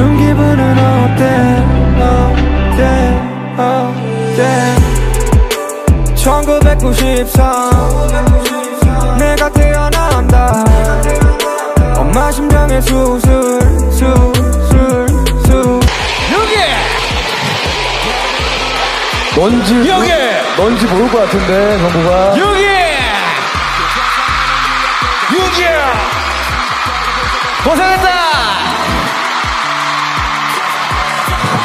요즘 기분은 어때 어때 어때 1993 내가 태어난다 엄마 심장에 수술 수술 수 뭔지 여기! 뭔지 모를 것 같은데 정부가 여기! 여기! 고생했다!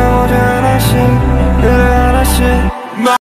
오전 1시 일 하나씩